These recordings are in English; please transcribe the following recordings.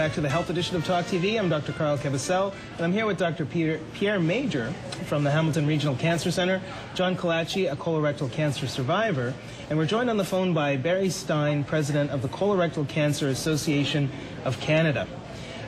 back to the Health Edition of Talk TV. I'm Dr. Carl Cavasel, and I'm here with Dr. Peter, Pierre Major from the Hamilton Regional Cancer Center, John Colacci, a colorectal cancer survivor, and we're joined on the phone by Barry Stein, president of the Colorectal Cancer Association of Canada.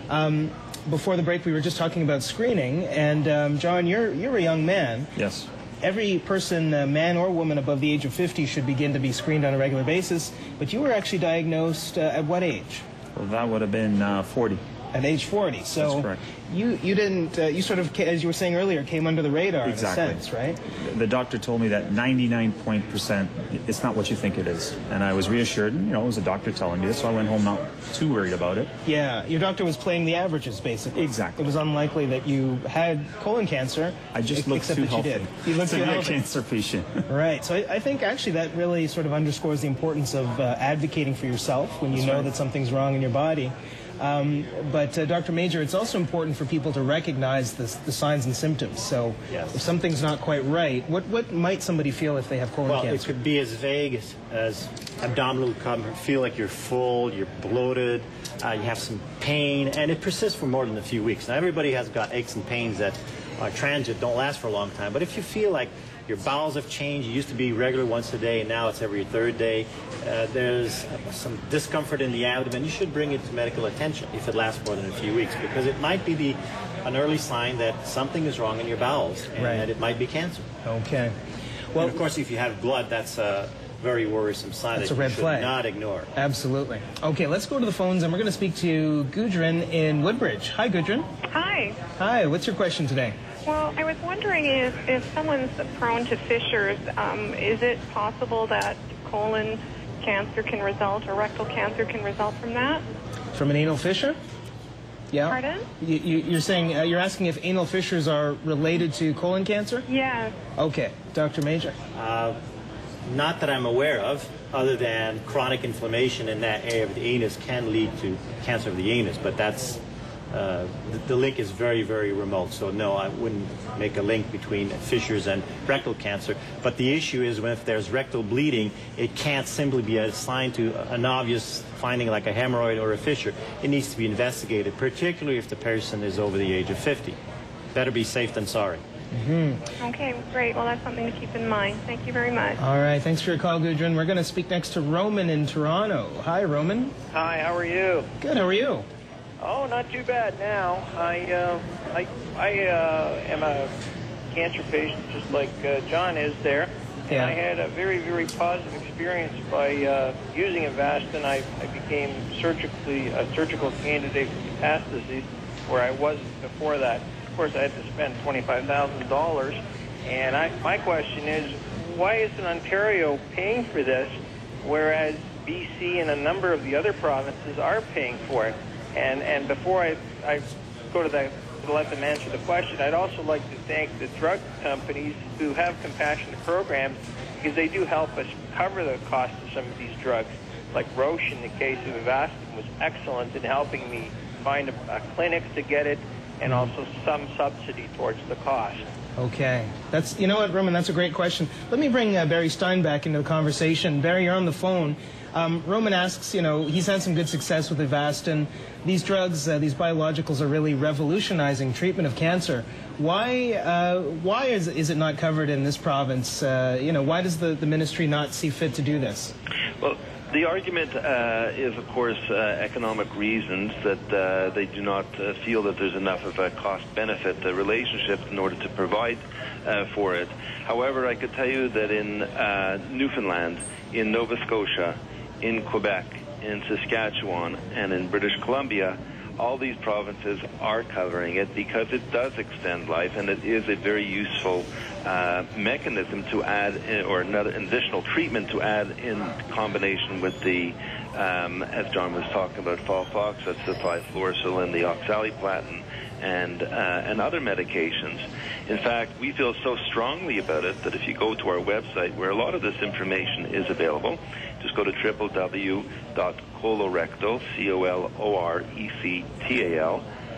Um, before the break, we were just talking about screening, and um, John, you're you're a young man. Yes. Every person, uh, man or woman above the age of 50, should begin to be screened on a regular basis. But you were actually diagnosed uh, at what age? Well, that would have been uh, 40. At age 40. So That's correct. you you didn't uh, you sort of as you were saying earlier came under the radar Exactly. in a sense, right? The doctor told me that 99 point percent, it's not what you think it is. And I was reassured, and, you know, it was a doctor telling me this, so I went home not too worried about it. Yeah, your doctor was playing the averages basically. Exactly. It was unlikely that you had colon cancer. I just looked except too that healthy you did. You looked to too be a healthy. cancer patient. Right. So I, I think actually that really sort of underscores the importance of uh, advocating for yourself when you That's know right. that something's wrong in your body. Um, but uh, Dr. Major, it's also important for people to recognize the, the signs and symptoms. So Yes. if something's not quite right, what, what might somebody feel if they have colon Well, it could be as vague as, as abdominal discomfort, feel like you're full, you're bloated, uh, you have some pain, and it persists for more than a few weeks. Now, everybody has got aches and pains that are transient, don't last for a long time, but if you feel like your bowels have changed, you used to be regular once a day, and now it's every third day, uh, there's some discomfort in the abdomen, you should bring it to medical attention if it lasts more than a few weeks, because it might be the, an early sign that something is wrong in your bowels, and Right. that it might be cancer. Okay. Well, Well, of course, if you have blood, that's a very worrisome sign That's that a red you should flag. not ignore. absolutely. Okay, let's go to the phones and we're going to speak to Gudrun in Woodbridge. Hi, Gudrun. Hi. Hi, what's your question today? Well, I was wondering if, if someone's prone to fissures, um, is it possible that colon cancer can result or rectal cancer can result from that? From an anal fissure? Yeah. Pardon? You, you, you're saying uh, you're asking if anal fissures are related to colon cancer? Yes. Okay, Dr. Major. Not that I'm aware of, other than chronic inflammation in that area of the anus can lead to cancer of the anus, but that's uh, the, the link is very, very remote. So no, I wouldn't make a link between fissures and rectal cancer. But the issue is when if there's rectal bleeding, it can't simply be assigned to an obvious finding like a hemorrhoid or a fissure. It needs to be investigated, particularly if the person is over the age of 50. Better be safe than sorry. Okay, great. Well, that's something to keep in mind. Thank you very much. All right, thanks for your call, Gudrun. We're going to speak next to Roman in Toronto. Hi, Roman. Hi, how are you? Good, how are you? Oh, not too bad now. I uh, I I uh, am a cancer patient, just like uh, John is there. And Yeah. I had a very very positive experience by uh, using Avastin. I, I became surgically a surgical candidate for metastases, where I wasn't before that. Of course, I had to spend twenty five thousand dollars. And I, my question is, why isn't Ontario paying for this, whereas BC and a number of the other provinces are paying for it? And and before I, I go to let them answer the question, I'd also like to thank the drug companies who have compassionate programs because they do help us cover the cost of some of these drugs. Like Roche, in the case of Avastin, was excellent in helping me find a, a clinic to get it and also some subsidy towards the cost. Okay. That's you know what, Roman, that's a great question. Let me bring uh, Barry Stein back into the conversation. Barry, you're on the phone. Um, Roman asks, you know, he's had some good success with Avastin. These drugs, uh, these biologicals are really revolutionizing treatment of cancer. Why, uh, why is, is it not covered in this province? Uh, you know, why does the, the ministry not see fit to do this? Well, the argument uh, is, of course, uh, economic reasons that uh, they do not uh, feel that there's enough of a cost-benefit uh, relationship in order to provide uh, for it. However, I could tell you that in Newfoundland, in Nova Scotia, in Quebec, in Saskatchewan, and in British Columbia, all these provinces are covering it because it does extend life and it is a very useful uh, mechanism to add in, or another additional treatment to add in combination with the um, as John was talking about Folfox, that's the five-fluorouracil and the oxaliplatin and uh, and other medications. In fact, we feel so strongly about it that if you go to our website, where a lot of this information is available, just go to www.colorectal, C-O-L-O-R-E-C-T-A-L,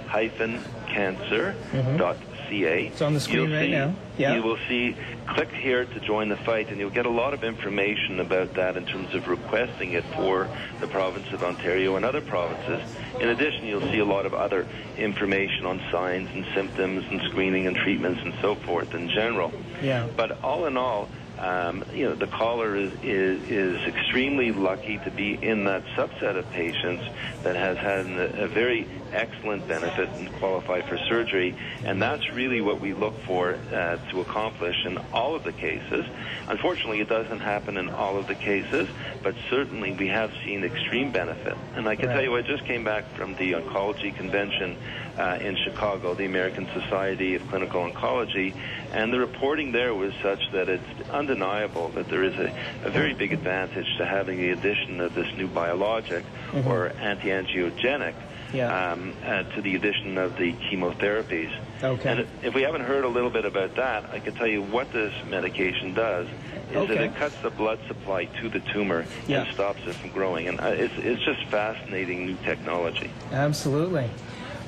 hyphen cancer dot It's on the screen you'll right see, now. Yeah. You will see, click here to join the fight, and you'll get a lot of information about that in terms of requesting it for the province of Ontario and other provinces. In addition, you'll see a lot of other information on signs and symptoms and screening and treatments and so forth in general. Yeah. But all in all, um, you know, the caller is, is, is extremely lucky to be in that subset of patients that has had an, a very excellent benefit and qualify for surgery. And that's really what we look for uh, to accomplish in all of the cases. Unfortunately, it doesn't happen in all of the cases, but certainly we have seen extreme benefit. And I can Right. tell you, I just came back from the oncology convention uh, in Chicago, the American Society of Clinical Oncology, and the reporting there was such that it's undeniable that there is a, a very big advantage to having the addition of this new biologic or anti-angiogenic Yeah. um, uh, to the addition of the chemotherapies. Okay. And if we haven't heard a little bit about that, I can tell you what this medication does is that it cuts the blood supply to the tumor Yeah. and stops it from growing. And uh, it's, it's just fascinating new technology. Absolutely.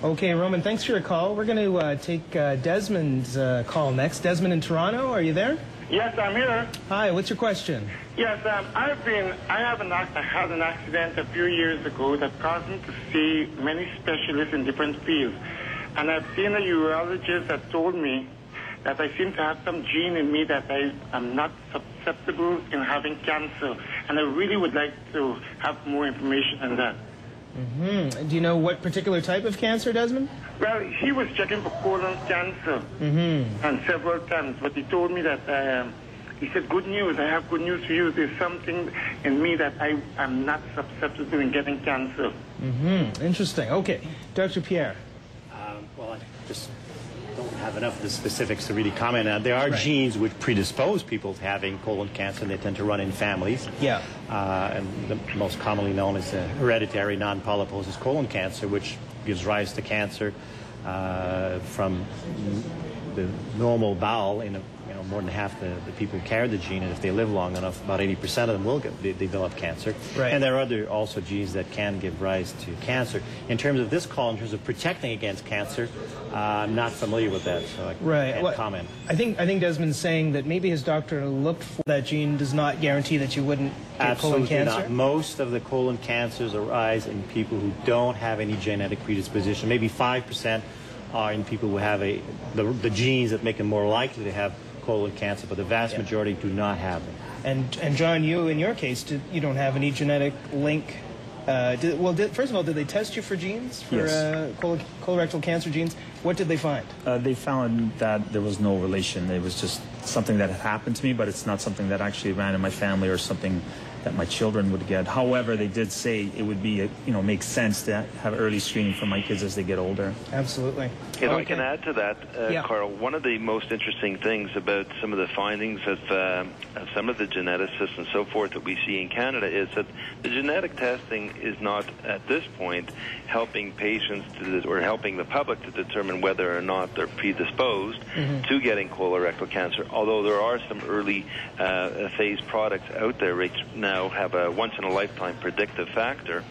Okay, Roman, thanks for your call. We're going to uh, take uh, Desmond's uh, call next. Desmond in Toronto, are you there? Yes, I'm here. Hi, what's your question? Yes, um, I've been. I have an. ac- I had an accident a few years ago that caused me to see many specialists in different fields, and I've seen a urologist that told me that I seem to have some gene in me that I am not susceptible in having cancer, and I really would like to have more information on that. Mm-hmm. Do you know what particular type of cancer, Desmond? Well, he was checking for colon cancer mm-hmm. and several times, but he told me that um, he said, "Good news! I have good news for you. There's something in me that I am not susceptible in getting cancer." Mm-hmm. Interesting. Okay. Dr. Pierre. Well, I just don't have enough of the specifics to really comment on. There are Right. genes which predispose people to having colon cancer, and they tend to run in families. Yeah. Uh, and the most commonly known is uh, hereditary non-polyposis colon cancer, which gives rise to cancer uh, from the normal bowel in a, you know, more than half the, the people who carry the gene, and if they live long enough, about 80% of them will get, they, develop cancer. Right. And there are other also genes that can give rise to cancer. In terms of this call, in terms of protecting against cancer, uh, I'm not familiar with that, so I Right. can't Well, comment. I think I think Desmond's saying that maybe his doctor looked for that gene does not guarantee that you wouldn't get colon Absolutely cancer. not. Most of the colon cancers arise in people who don't have any genetic predisposition. Maybe 5% are in people who have a, the, the genes that make them more likely to have colon cancer, but the vast Yeah. majority do not have them. And and John, you in your case, did, you don't have any genetic link. Uh, did, well, did, first of all, did they test you for genes for Yes. uh, colo- colorectal cancer genes? What did they find? Uh, they found that there was no relation. It was just something that had happened to me, but it's not something that actually ran in my family or something that my children would get. However, they did say it would be, a, you know, make sense to have early screening for my kids as they get older. Absolutely. If I can add to that, uh, Yeah. Carl, one of the most interesting things about some of the findings of, um of some of the geneticists and so forth that we see in Canada is that the genetic testing is not, at this point, helping patients to, or helping the public to determine whether or not they're predisposed to getting colorectal cancer. Although there are some early uh, phase products out there which now have a once-in-a-lifetime predictive factor,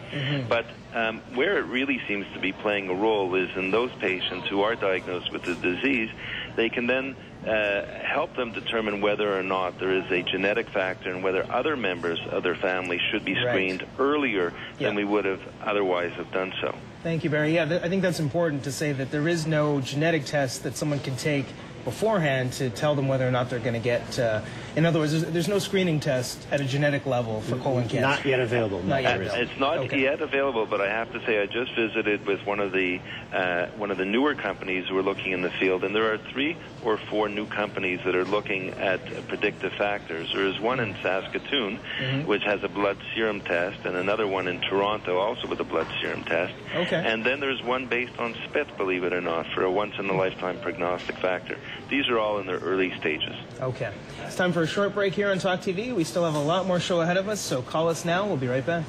but um, where it really seems to be playing a role is in those patients who are diagnosed with the disease. They can then uh, help them determine whether or not there is a genetic factor and whether other members of their family should be Right. screened earlier Yeah. than we would have otherwise have done so. Thank you, Barry. Yeah, th- I think that's important to say that there is no genetic test that someone can take beforehand to tell them whether or not they're going to get. Uh, in other words, there's, there's no screening test at a genetic level for colon cancer. Not yet available. no, Not yet available. It's not Okay. yet available, but I have to say I just visited with one of the uh, one of the newer companies who are looking in the field, and there are three or four new companies that are looking at uh, predictive factors. There is one in Saskatoon, Mm-hmm. which has a blood serum test, and another one in Toronto, also with a blood serum test. Okay. And then there's one based on spit, believe it or not, for a once in a lifetime prognostic factor. These are all in their early stages. Okay. It's time for a short break here on Talk TV. We still have a lot more show ahead of us, so call us now. We'll be right back.